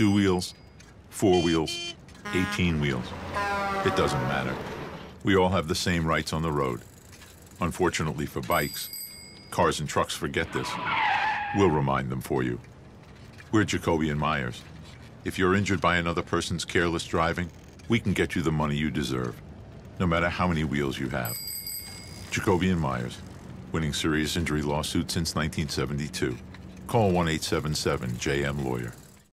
Two wheels, four wheels, 18 wheels. It doesn't matter. We all have the same rights on the road. Unfortunately for bikes, cars and trucks forget this. We'll remind them for you. We're Jacoby and Meyers. If you're injured by another person's careless driving, we can get you the money you deserve, no matter how many wheels you have. Jacoby and Meyers, winning serious injury lawsuits since 1972. Call 1 877 JM Lawyer.